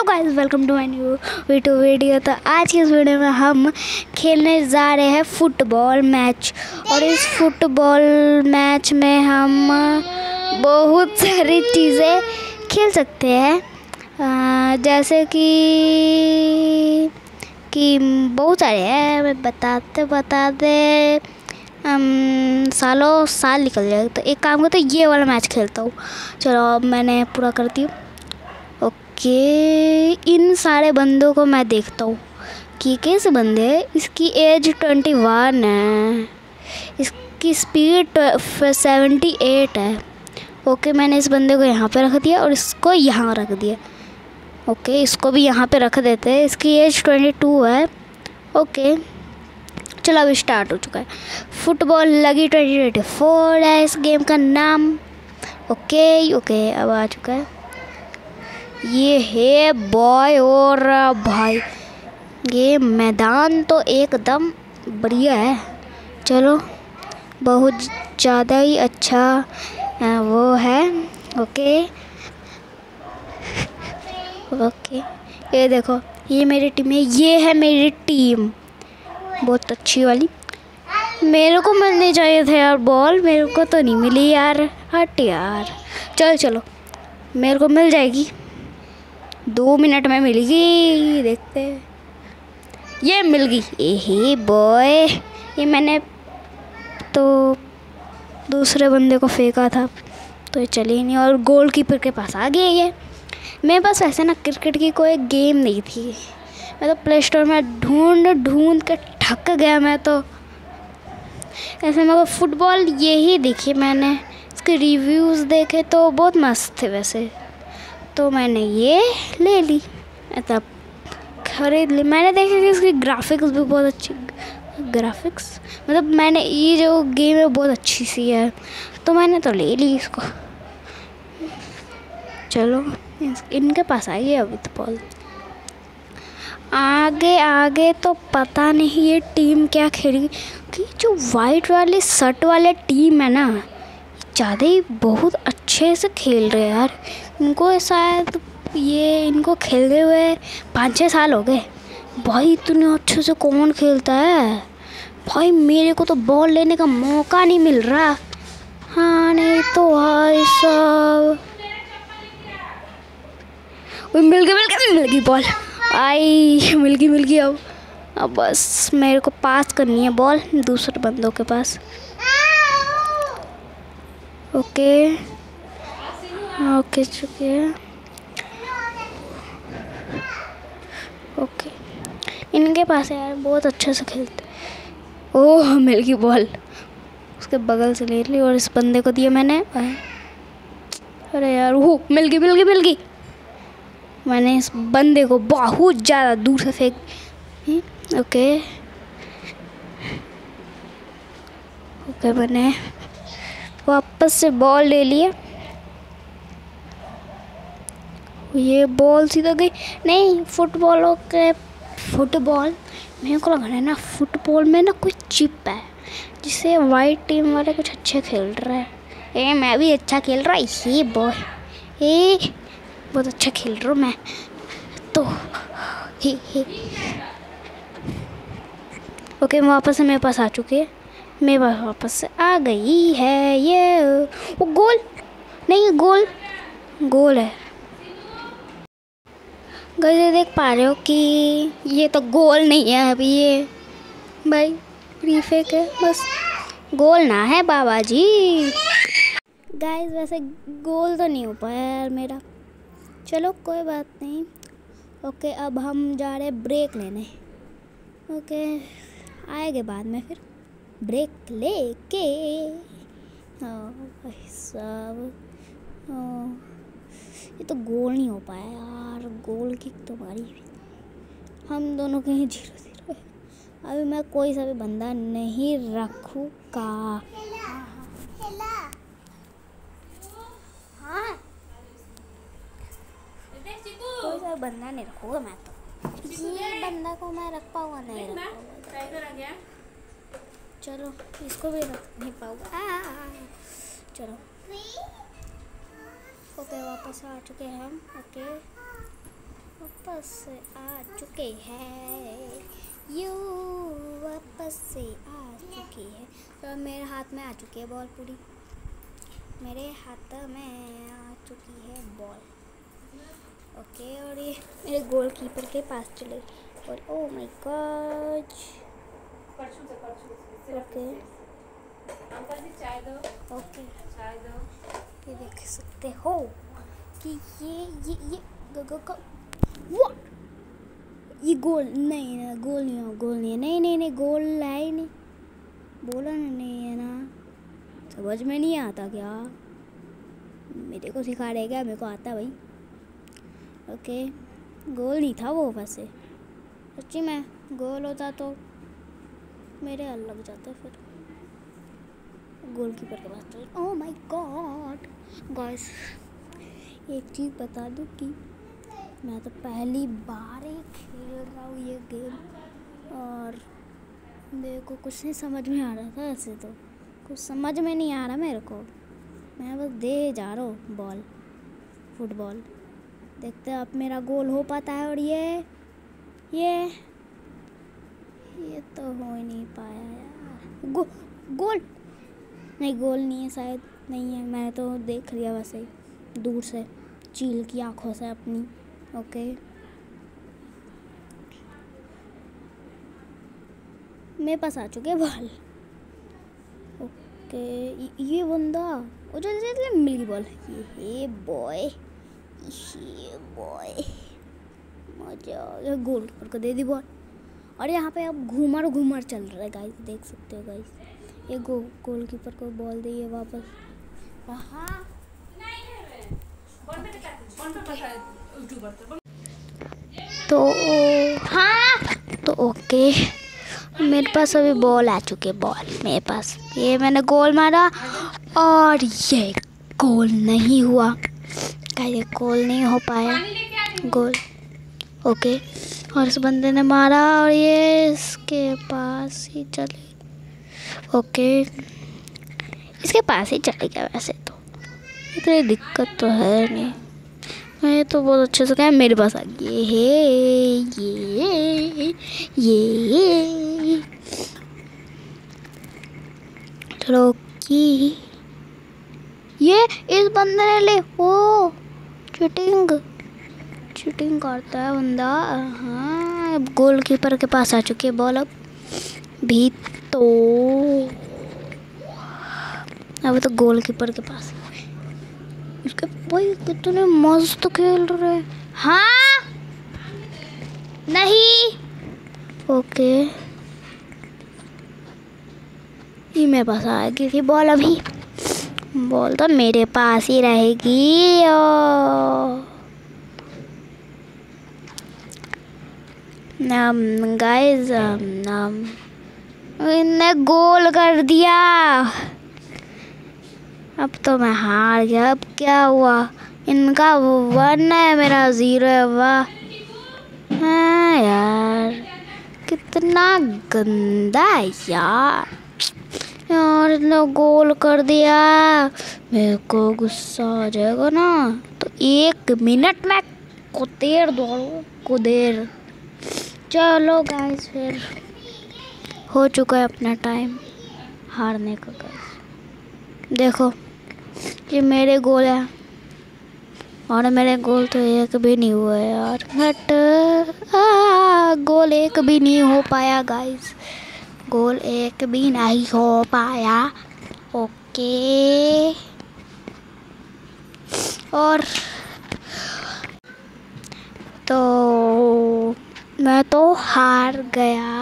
Hello guys, welcome to my new video video. तो आज की इस वीडियो में हम खेलने जा रहे हैं फुटबॉल मैच। और इस फुटबॉल मैच में हम बहुत सारी चीज़ें खेल सकते हैं। जैसे कि कि बहुत सारे हैं मैं बताते बताते सालों साल निकल जाएगा। तो एक काम करते तो ये वाला मैच खेलता हूँ। चलो, अब मैंने पूरा करती हूँ ओके इन सारे बंदों को मैं देखता हूँ। कि कैसे बंदे इसकी एज ट्वेंटी वन है। इसकी स्पीड सेवेंटी एट है। ओके मैंने इस बंदे को यहाँ पे रख दिया और इसको यहाँ रख दिया। ओके इसको भी यहाँ पे रख देते हैं। इसकी एज ट्वेंटी टू है। ओके चलो अभी स्टार्ट हो चुका है। फुटबॉल लगी ट्वेंटी ट्वेंटी फोर है इस गेम का नाम। ओके ओके अब आ चुका है। ये है बॉय और भाई। ये मैदान तो एकदम बढ़िया है। चलो, बहुत ज़्यादा ही अच्छा वो है। ओके। ओके। ये देखो, ये मेरी टीम है, ये है मेरी टीम बहुत अच्छी वाली। मेरे को मिलनी चाहिए था यार बॉल मेरे को तो नहीं मिली यार। हट यार। चलो चलो। मेरे को मिल जाएगी। दो मिनट में मिल गई, देखते ये मिल गई। एहे बॉय, ये मैंने तो दूसरे बंदे को फेंका था तो ये चली नहीं और गोल कीपर के पास आ गया ये। मेरे पास वैसे ना क्रिकेट की कोई गेम नहीं थी। मैं तो प्ले स्टोर में ढूंढ ढूंढ के थक गया मैं तो। ऐसे मेरे को फुटबॉल यही देखी मैंने। इसके रिव्यूज़ देखे तो बहुत मस्त थे वैसे। तो मैंने ये ले ली। तब खरीद ली। मैंने देखा कि इसकी ग्राफिक्स भी बहुत अच्छी ग्राफिक्स मतलब मैंने ये जो गेम है बहुत अच्छी सी है। तो मैंने तो ले ली इसको। चलो इनके पास है अभी तो बॉल आगे आगे तो पता नहीं ये टीम क्या खेली कि जो वाइट वाली शर्ट वाले टीम है ना ज़्यादा ही बहुत अच्छे से खेल रहे हैं यार। इनको शायद ये इनको खेलते हुए पाँच छः साल हो गए। भाई इतने अच्छे से कौन खेलता है? भाई मेरे को तो बॉल लेने का मौका नहीं मिल रहा। हाँ नहीं तो भाई सब मिल गई मिल गई मिल गई बॉल आई मिल गई मिल गई अब। अब बस मेरे को पास करनी है बॉल दूसरे बंदों के पास। ओके। ओके, चुके ओके। इनके पास यार, बहुत अच्छे से खेलते ओह मिल गई बॉल। उसके बगल से ले ली और इस बंदे को दिया मैंने। अरे यार वो मिल गई मिल गई मिल गई। मैंने इस बंदे को बहुत ज़्यादा दूर से फेंक ओके। ओके मैंने वापस से बॉल ले लिया। ये बॉल सीधा गई। नहीं फुटबॉलों के फुटबॉल मेरे को लग रहा है ना फुटबॉल में ना कोई चिप है जिससे वाइट टीम वाले कुछ अच्छे खेल रहे हैं। ए, मैं भी अच्छा खेल रहा ये बॉल ए, बहुत अच्छा खेल रहा हूँ मैं। तो हे हे ओके, वापस से मेरे पास आ चुके है। पास वापस आ गई है। ये वो गोल, नहीं, गोल गोल है। गए देख पा रहे हो कि ये तो गोल नहीं है अभी ये। भाई फ्री फेक है, बस गोल ना है बाबा जी गाइस वैसे गोल तो नहीं हो पाया यार मेरा। चलो, कोई बात नहीं। ओके अब हम जा रहे ब्रेक लेने। ओके आएँगे बाद में फिर। ब्रेक लेके। हाँ हाँ, ये तो गोल नहीं हो पाया यार। गोल किक तो मारी हम दोनों के ही ज़ीरो ज़ीरो है अभी मैं कोई सा भी बंदा नहीं रखूँगा हाँ। कोई सा बंदा नहीं रखूँगा मैं तो। ये बंदा को मैं रख पाऊँगा नहीं रख पाऊँगा चलो, इसको भी रख, नहीं पाऊँगा। चलो। ओके, वापस आ चुके हैं हम। ओके। वापस आ चुके हैं। यू, वापस से आ चुकी है। तो मेरे हाथ में आ चुकी है बॉल पूरी। मेरे हाथ में आ चुकी है बॉल। ओके, और ये मेरे गोलकीपर के पास चले और oh my God okay. Okay. ये देख सकते हो कि ये ये ये What? ये गोल नहीं ना गोल नहीं है गोल नहीं नहीं नहीं नहीं गोल है नहीं। बोला ना नहीं है ना। समझ में नहीं आता क्या? मेरे को सिखा रहे क्या? मेरे को आता भाई। ओके। गोल नहीं था वो वैसे। सच्ची में गोल होता तो मेरे हल लग जाते फिर। गोलकीपर के पास ओह माय गॉड गाइस एक चीज़ बता दूँ कि मैं तो पहली बार ही खेल रहा हूँ ये गेम। और मेरे को कुछ नहीं समझ में आ रहा था ऐसे तो। कुछ समझ में नहीं आ रहा मेरे को। मैं बस दे जा रहा हूँ बॉल फुटबॉल देखते हैं अब मेरा गोल हो पाता है और ये ये। ये तो हो ही नहीं पाया यार। गो, गोल। नहीं गोल नहीं है शायद। नहीं है मैं तो देख लिया वैसे ही। दूर से। चील की आँखों से अपनी। ओके। मेरे पास आ चुके बॉल। ओके ये- बंदा। वो जल्दी जल्दी मेरी बॉल ये बॉय ये बॉय मज़ा गोल को दे दी बॉल। और यहाँ पे अब घूमर घूमर चल रहा है गाइस देख सकते हो गाइस ये गो गोलकीपर को बॉल दी है वापस. हाँ तो. हाँ. तो ओके. मेरे पास अभी बॉल आ चुकी है बॉल मेरे पास. ये मैंने गोल मारा और ये गोल नहीं हुआ. क्या ये गोल नहीं हो पाया. गोल ओके और इस बंदे ने मारा और ये इसके पास ही चले ओके। इसके पास ही चले गया वैसे तो। इतनी दिक्कत तो है नहीं। मैं तो बहुत अच्छे से क्या मेरे पास आ गई ये ये ये चलो की ये इस बंदे ने ले, ओ। चीटिंग करता है बंदा। हाँ गोल कीपर के पास आ चुकी है बॉल अब। भी तो। अब तो गोल कीपर के पास। उसके भाई, कितने मस्त खेल रहे हाँ। नहीं? ओके। ये मेरे पास आएगी थी बॉल अभी। बॉल तो मेरे पास ही रहेगी। ओ। नम गाइस नम इनने गोल कर दिया। अब तो मैं हार गया। अब क्या हुआ? इनका वन है मेरा ज़ीरो है वाह। हाँ यार कितना गंदा है यार। यार इतना गोल कर दिया। मेरे को गुस्सा आ जाएगा ना। तो एक मिनट में कुदेर दौड़ो कुदेर। चलो गाइस फिर हो चुका है अपना टाइम हारने का गाइस देखो, ये मेरे गोल है और मेरे गोल तो एक भी नहीं हुआ यार. बट गोल एक भी नहीं हो पाया गाइस गोल एक भी नहीं हो पाया. ओके और तो मैं तो हार गया।